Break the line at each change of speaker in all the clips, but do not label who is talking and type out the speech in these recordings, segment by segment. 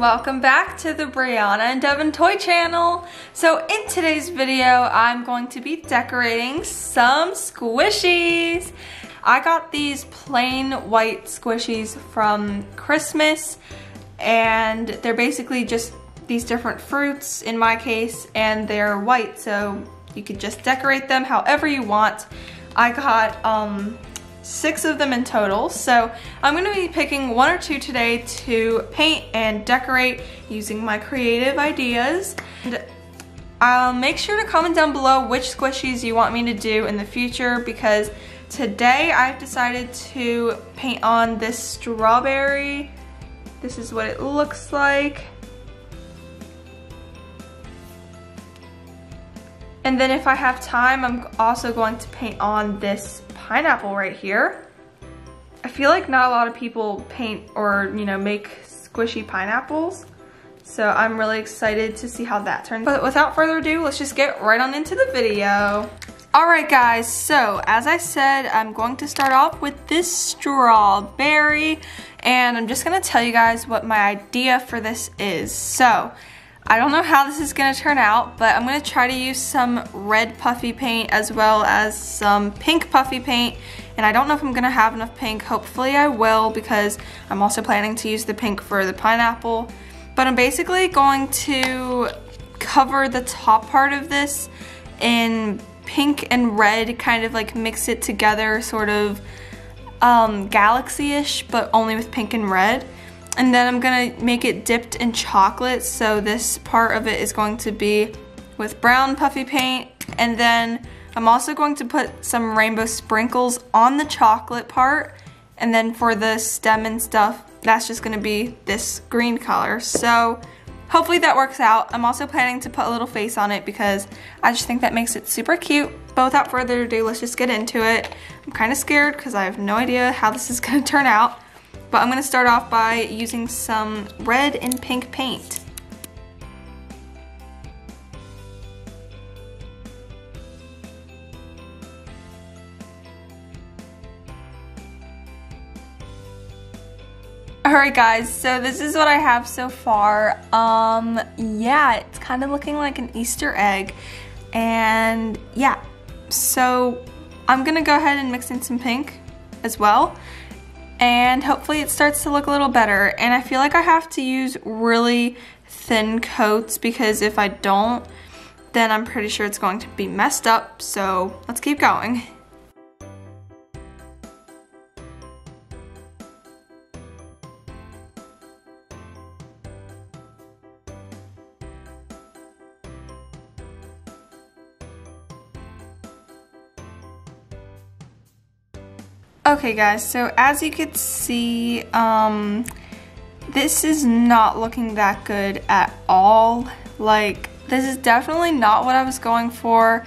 welcome back to the Brianna and Devin Toy Channel. So in today's video, I'm going to be decorating some squishies. I got these plain white squishies from Christmas and they're basically just these different fruits in my case and they're white so you could just decorate them however you want. I got um, six of them in total. So I'm gonna be picking one or two today to paint and decorate using my creative ideas. And I'll make sure to comment down below which squishies you want me to do in the future because today I've decided to paint on this strawberry. This is what it looks like. And then if I have time, I'm also going to paint on this pineapple right here. I feel like not a lot of people paint or, you know, make squishy pineapples. So I'm really excited to see how that turns. Out. But without further ado, let's just get right on into the video. Alright guys, so as I said, I'm going to start off with this strawberry. And I'm just going to tell you guys what my idea for this is. So, I don't know how this is going to turn out, but I'm going to try to use some red puffy paint as well as some pink puffy paint. And I don't know if I'm going to have enough pink. Hopefully I will because I'm also planning to use the pink for the pineapple. But I'm basically going to cover the top part of this in pink and red, kind of like mix it together, sort of um, galaxy-ish, but only with pink and red. And then I'm gonna make it dipped in chocolate. So this part of it is going to be with brown puffy paint. And then I'm also going to put some rainbow sprinkles on the chocolate part. And then for the stem and stuff, that's just gonna be this green color. So hopefully that works out. I'm also planning to put a little face on it because I just think that makes it super cute. But without further ado, let's just get into it. I'm kind of scared because I have no idea how this is gonna turn out. But I'm gonna start off by using some red and pink paint. Alright guys, so this is what I have so far. Um, yeah, it's kind of looking like an Easter egg. And yeah, so I'm gonna go ahead and mix in some pink as well and hopefully it starts to look a little better. And I feel like I have to use really thin coats because if I don't, then I'm pretty sure it's going to be messed up. So let's keep going. Okay guys, so as you can see, um, this is not looking that good at all. Like, this is definitely not what I was going for.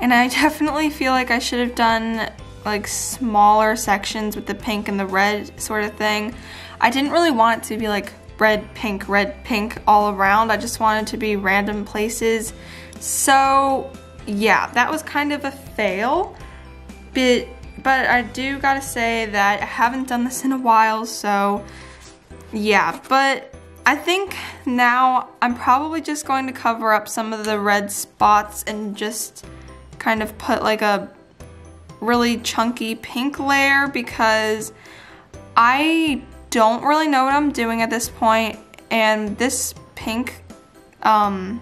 And I definitely feel like I should have done like smaller sections with the pink and the red sort of thing. I didn't really want it to be like red, pink, red, pink all around. I just wanted to be random places. So yeah, that was kind of a fail. But but I do gotta say that I haven't done this in a while, so yeah. But I think now I'm probably just going to cover up some of the red spots and just kind of put like a really chunky pink layer because I don't really know what I'm doing at this point and this pink um,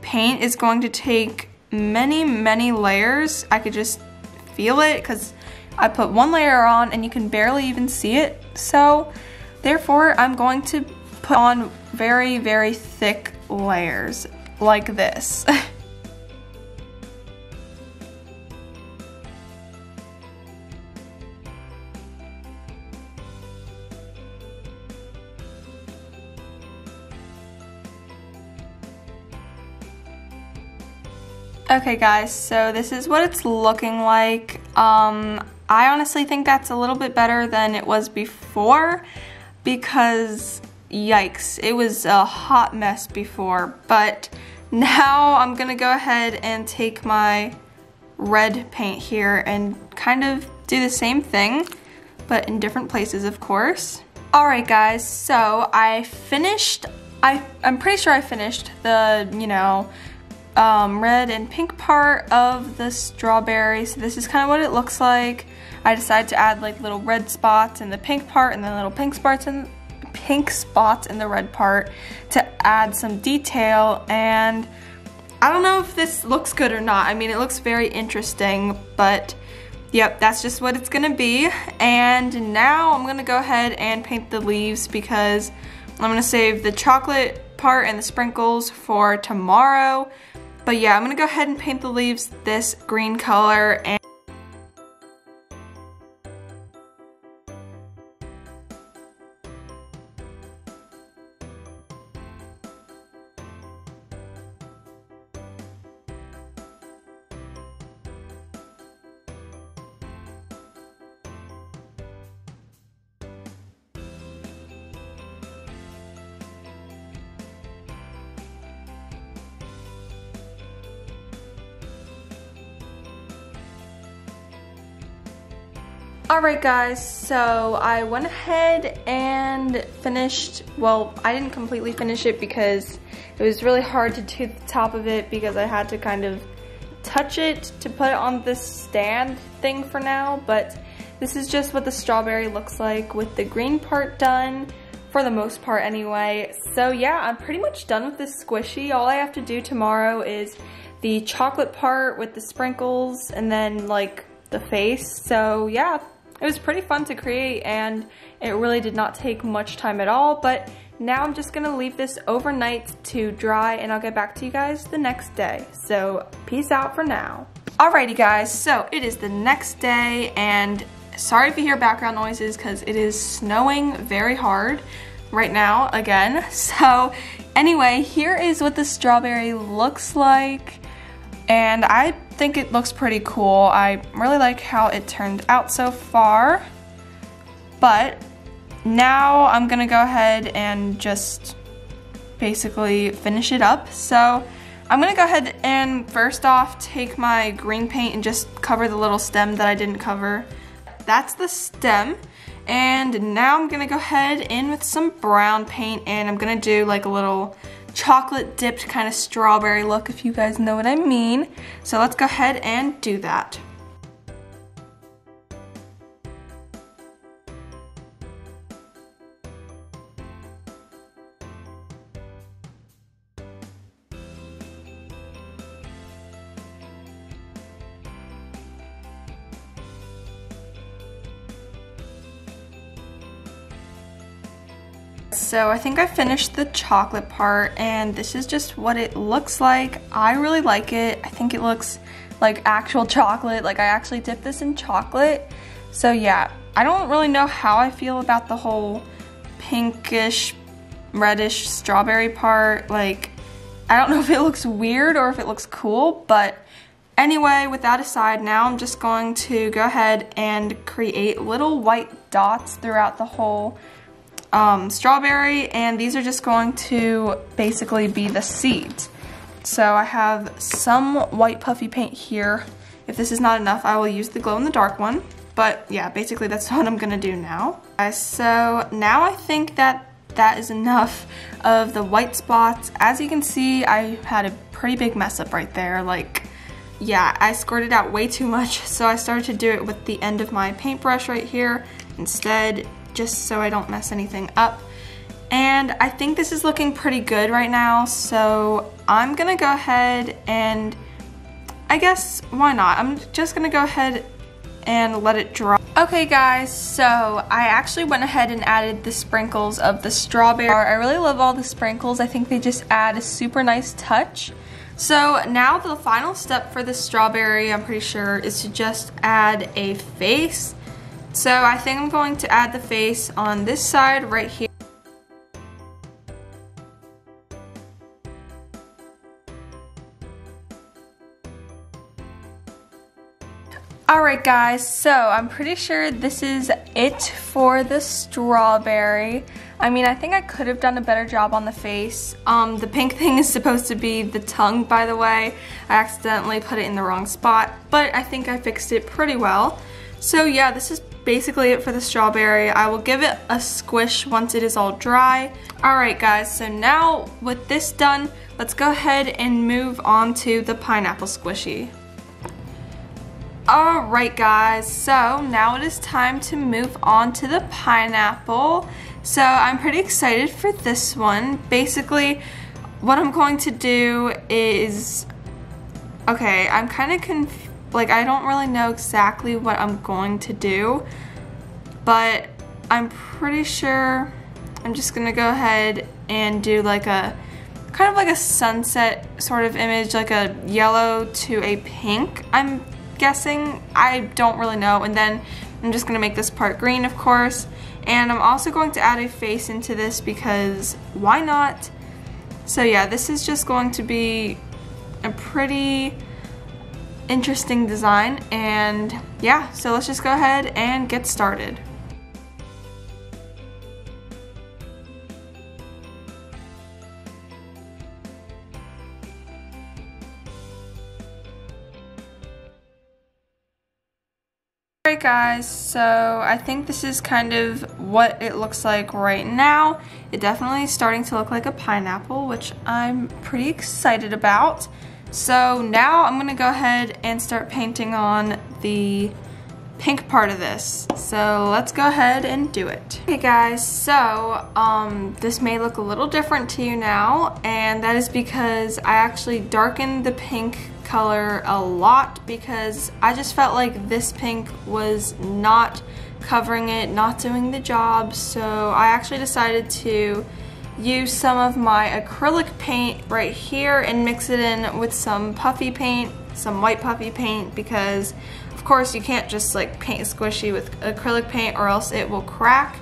paint is going to take many, many layers. I could just feel it because I put one layer on and you can barely even see it. So therefore I'm going to put on very, very thick layers like this. Okay guys, so this is what it's looking like. Um, I honestly think that's a little bit better than it was before because yikes, it was a hot mess before. But now I'm gonna go ahead and take my red paint here and kind of do the same thing, but in different places of course. Alright guys, so I finished I, I'm pretty sure I finished the, you know, um, red and pink part of the strawberry. So this is kind of what it looks like. I decided to add like little red spots in the pink part and then little pink spots in pink spots in the red part to add some detail and I don't know if this looks good or not. I mean, it looks very interesting, but yep, that's just what it's gonna be. And now I'm gonna go ahead and paint the leaves because I'm gonna save the chocolate part and the sprinkles for tomorrow. But yeah, I'm gonna go ahead and paint the leaves this green color and Alright guys, so I went ahead and finished, well, I didn't completely finish it because it was really hard to do the top of it because I had to kind of touch it to put it on this stand thing for now, but this is just what the strawberry looks like with the green part done, for the most part anyway. So yeah, I'm pretty much done with this squishy. All I have to do tomorrow is the chocolate part with the sprinkles and then like the face. So yeah, it was pretty fun to create and it really did not take much time at all, but now I'm just gonna leave this overnight to dry and I'll get back to you guys the next day. So peace out for now. Alrighty guys, so it is the next day and sorry if you hear background noises because it is snowing very hard right now again. So anyway, here is what the strawberry looks like and I think it looks pretty cool. I really like how it turned out so far. But now I'm gonna go ahead and just basically finish it up. So I'm gonna go ahead and first off take my green paint and just cover the little stem that I didn't cover. That's the stem. And now I'm gonna go ahead in with some brown paint and I'm gonna do like a little chocolate dipped kind of strawberry look if you guys know what I mean. So let's go ahead and do that. So I think I finished the chocolate part and this is just what it looks like. I really like it. I think it looks like actual chocolate. Like I actually dipped this in chocolate. So yeah, I don't really know how I feel about the whole pinkish, reddish strawberry part. Like, I don't know if it looks weird or if it looks cool, but anyway, with that aside, now I'm just going to go ahead and create little white dots throughout the whole um, strawberry, and these are just going to basically be the seeds. So I have some white puffy paint here. If this is not enough, I will use the glow-in-the-dark one. But yeah, basically that's what I'm gonna do now. So now I think that that is enough of the white spots. As you can see, I had a pretty big mess up right there. Like, yeah, I squirted out way too much, so I started to do it with the end of my paintbrush right here instead just so I don't mess anything up. And I think this is looking pretty good right now, so I'm gonna go ahead and I guess why not? I'm just gonna go ahead and let it dry. Okay guys, so I actually went ahead and added the sprinkles of the strawberry. I really love all the sprinkles. I think they just add a super nice touch. So now the final step for the strawberry, I'm pretty sure, is to just add a face. So I think I'm going to add the face on this side right here. Alright guys, so I'm pretty sure this is it for the strawberry. I mean, I think I could have done a better job on the face. Um, the pink thing is supposed to be the tongue, by the way. I accidentally put it in the wrong spot, but I think I fixed it pretty well. So yeah, this is basically it for the strawberry. I will give it a squish once it is all dry. Alright guys, so now with this done, let's go ahead and move on to the pineapple squishy. Alright guys, so now it is time to move on to the pineapple. So I'm pretty excited for this one. Basically, what I'm going to do is, okay, I'm kind of confused like I don't really know exactly what I'm going to do, but I'm pretty sure I'm just gonna go ahead and do like a kind of like a sunset sort of image, like a yellow to a pink, I'm guessing. I don't really know. And then I'm just gonna make this part green, of course. And I'm also going to add a face into this because why not? So yeah, this is just going to be a pretty interesting design and yeah, so let's just go ahead and get started. Alright guys, so I think this is kind of what it looks like right now. It definitely is starting to look like a pineapple, which I'm pretty excited about. So now I'm gonna go ahead and start painting on the pink part of this. So let's go ahead and do it. Okay guys, so um, this may look a little different to you now and that is because I actually darkened the pink color a lot because I just felt like this pink was not covering it, not doing the job. So I actually decided to use some of my acrylic paint right here and mix it in with some puffy paint, some white puffy paint because of course you can't just like paint squishy with acrylic paint or else it will crack.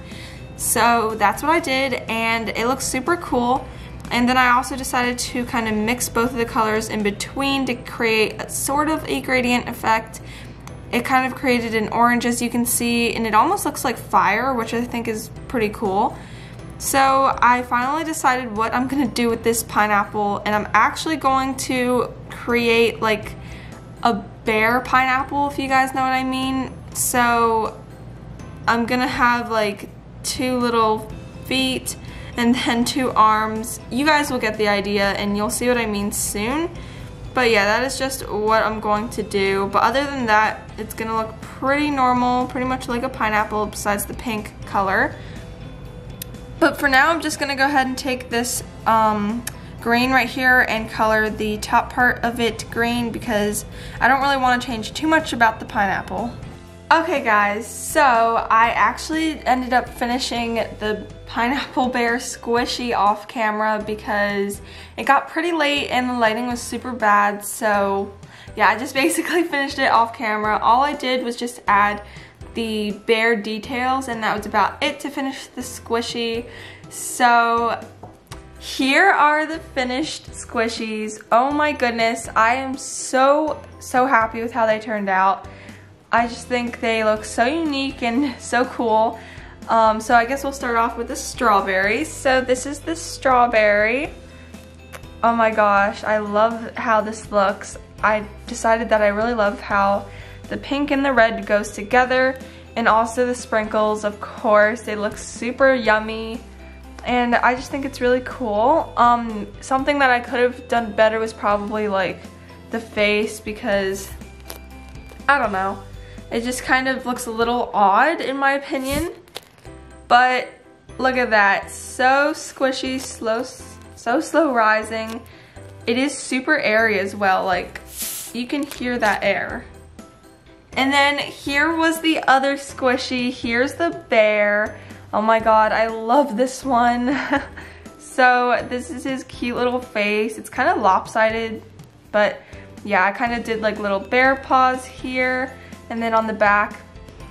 So that's what I did and it looks super cool. And then I also decided to kind of mix both of the colors in between to create a sort of a gradient effect. It kind of created an orange as you can see and it almost looks like fire which I think is pretty cool. So I finally decided what I'm gonna do with this pineapple and I'm actually going to create like a bear pineapple if you guys know what I mean. So I'm gonna have like two little feet and then two arms. You guys will get the idea and you'll see what I mean soon. But yeah, that is just what I'm going to do. But other than that, it's gonna look pretty normal, pretty much like a pineapple besides the pink color. But for now, I'm just gonna go ahead and take this um, green right here and color the top part of it green because I don't really want to change too much about the pineapple. Okay guys, so I actually ended up finishing the Pineapple Bear Squishy off camera because it got pretty late and the lighting was super bad so yeah I just basically finished it off camera. All I did was just add the bear details and that was about it to finish the squishy. So here are the finished squishies. Oh my goodness, I am so, so happy with how they turned out. I just think they look so unique and so cool. Um, so I guess we'll start off with the strawberries. So this is the strawberry. Oh my gosh, I love how this looks. I decided that I really love how the pink and the red goes together and also the sprinkles, of course. They look super yummy and I just think it's really cool. Um, something that I could have done better was probably like the face because, I don't know, it just kind of looks a little odd in my opinion. But look at that, so squishy, slow, so slow rising. It is super airy as well, like you can hear that air. And then here was the other squishy. Here's the bear. Oh my god, I love this one. so this is his cute little face. It's kind of lopsided, but yeah, I kind of did like little bear paws here. And then on the back,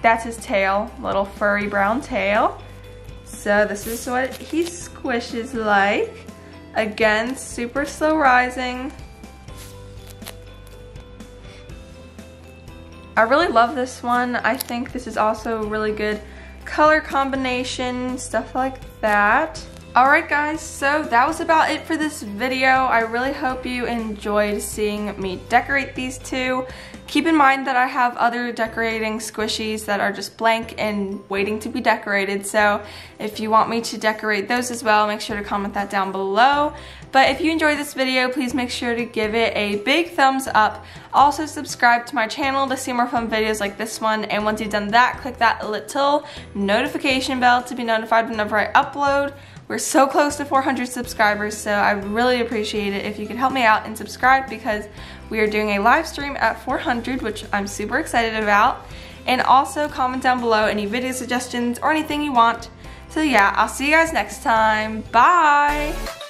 that's his tail, little furry brown tail. So this is what he squishes like. Again, super slow rising. I really love this one. I think this is also a really good color combination, stuff like that. Alright guys, so that was about it for this video. I really hope you enjoyed seeing me decorate these two. Keep in mind that I have other decorating squishies that are just blank and waiting to be decorated, so if you want me to decorate those as well, make sure to comment that down below. But if you enjoyed this video, please make sure to give it a big thumbs up. Also subscribe to my channel to see more fun videos like this one, and once you've done that, click that little notification bell to be notified whenever I upload. We're so close to 400 subscribers, so I really appreciate it if you could help me out and subscribe because we are doing a live stream at 400, which I'm super excited about. And also comment down below any video suggestions or anything you want. So yeah, I'll see you guys next time. Bye!